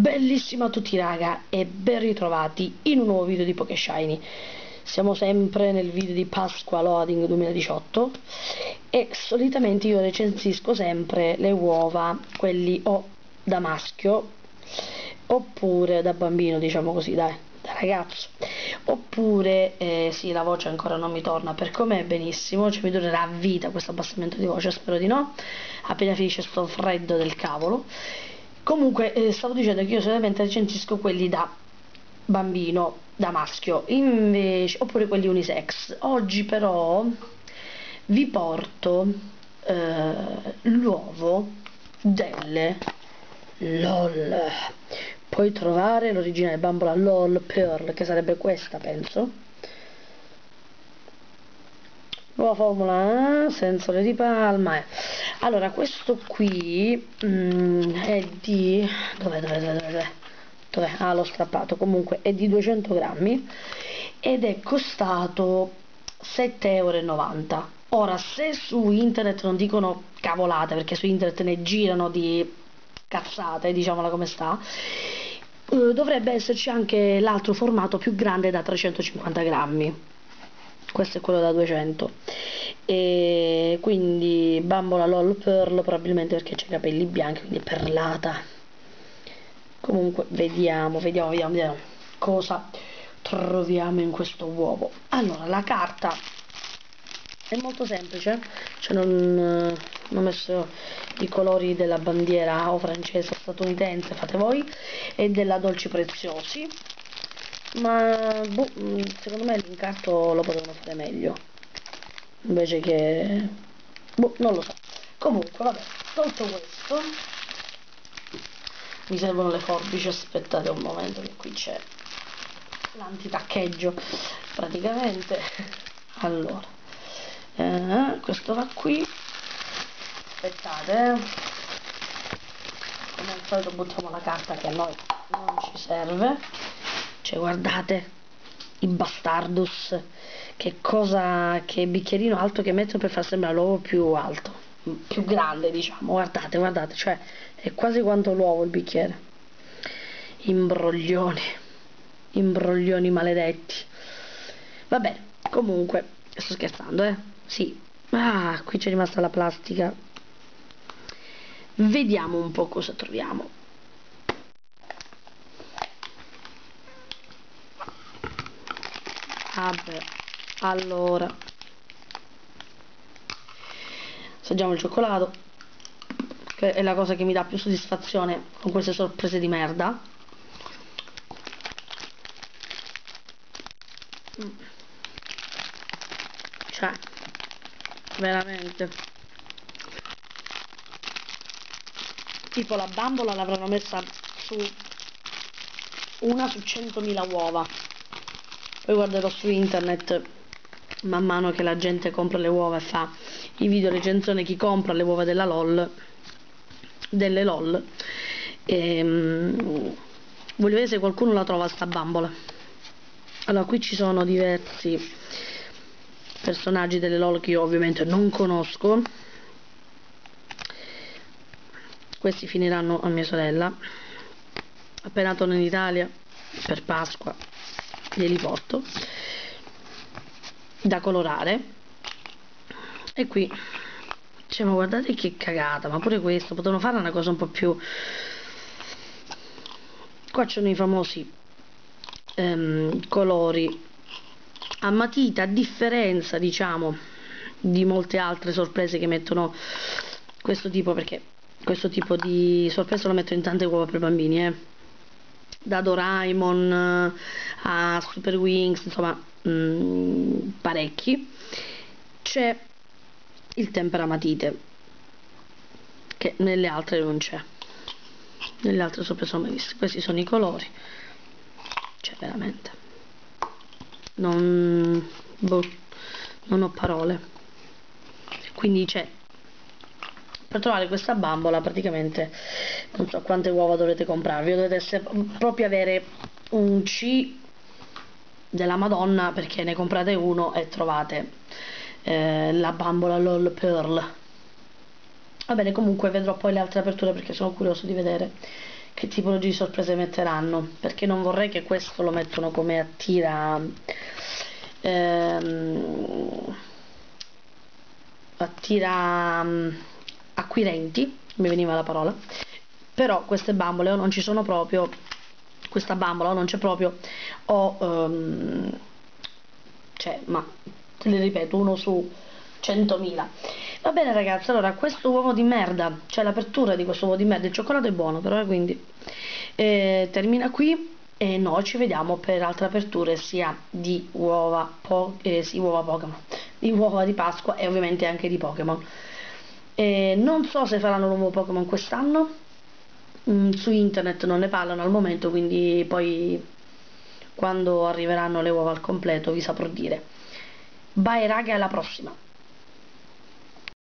Bellissimo a tutti raga e ben ritrovati in un nuovo video di Poké Shiny. Siamo sempre nel video di Pasqua Loading 2018 E solitamente io recensisco sempre le uova, quelli o da maschio Oppure da bambino diciamo così dai, da ragazzo. Oppure, eh, sì la voce ancora non mi torna per com'è benissimo Cioè mi durerà vita questo abbassamento di voce, spero di no. Appena finisce sto freddo del cavolo Comunque, eh, stavo dicendo che io solitamente recensisco quelli da bambino, da maschio, invece, oppure quelli unisex. Oggi però vi porto eh, l'uovo delle LOL. Puoi trovare l'originale bambola LOL Pearl, che sarebbe questa, penso. Nuova formula, sensore di palma. Eh. Allora, questo qui mm, è di... Dov'è, dov'è, dov'è, dov'è? Ah, l'ho strappato. Comunque è di 200 grammi ed è costato 7,90 euro. Ora, se su internet non dicono cavolate, perché su internet ne girano di cazzate, diciamola come sta, eh, dovrebbe esserci anche l'altro formato più grande da 350 grammi questo è quello da 200 e quindi bambola lol pearl probabilmente perché c'è i capelli bianchi quindi perlata. Comunque vediamo vediamo vediamo, vediamo cosa troviamo in questo uovo. Allora la carta è molto semplice. Cioè non, non ho messo i colori della bandiera o francese o statunitense fate voi e della dolci preziosi ma boh, mm, secondo me l'incarto lo potevano fare meglio. Invece che boh, non lo so. Comunque vabbè tolto questo mi servono le forbici aspettate un momento che qui c'è l'antitaccheggio praticamente. Allora eh, questo va qui. Aspettate eh. come al solito buttiamo la carta che a noi non ci serve cioè guardate i bastardus che cosa che bicchierino alto che mettono per far sembrare l'uovo più alto più grande diciamo. Guardate guardate cioè è quasi quanto l'uovo il bicchiere. Imbroglioni imbroglioni maledetti. Va bene comunque sto scherzando eh. Sì. Ah qui c'è rimasta la plastica. Vediamo un po' cosa troviamo vabbè allora. Assaggiamo il cioccolato che è la cosa che mi dà più soddisfazione con queste sorprese di merda. Mm. cioè veramente. Tipo la bambola l'avranno messa su una su 100.000 uova poi guarderò su internet man mano che la gente compra le uova e fa i video recensione chi compra le uova della LOL delle LOL. E, um, voglio vedere se qualcuno la trova sta bambola. Allora qui ci sono diversi personaggi delle LOL che io ovviamente non conosco. Questi finiranno a mia sorella. Appena torno in Italia per Pasqua glieli porto da colorare. E qui cioè ma guardate che cagata ma pure questo potevano fare una cosa un po' più qua c'erano i famosi ehm, colori. A matita a differenza diciamo di molte altre sorprese che mettono questo tipo perché questo tipo di sorpresa lo metto in tante uova per bambini eh da Doraemon eh, a Super Wings, insomma mh, mm, parecchi. C'è il temperamatite, che nelle altre non c'è. Nelle altre sorprese non mai viste. Questi sono i colori. Cioè, veramente. Non, boh, non ho parole. Quindi c'è per trovare questa bambola praticamente non so quante uova dovete comprarvi dovete essere, proprio avere un C della Madonna perché ne comprate uno e trovate eh, la bambola LOL Pearl. Va bene comunque vedrò poi le altre aperture perché sono curioso di vedere che tipologia di sorprese metteranno perché non vorrei che questo lo mettono come attira ehm, attira um, acquirenti mi veniva la parola. Però queste bambole o non ci sono proprio questa bambola non c'è proprio o um, cioè ma te le ripeto uno su 100.000 va bene ragazzi allora questo uovo di merda cioè l'apertura di questo uovo di merda il cioccolato è buono però eh, quindi eh, termina qui e noi ci vediamo per altre aperture sia di uova, po eh, sì, uova Pokémon di uova di Pasqua e ovviamente anche di Pokémon eh, non so se faranno un nuovo Pokémon quest'anno. Mm, su internet non ne parlano al momento quindi poi quando arriveranno le uova al completo vi saprò dire. Bye raga alla prossima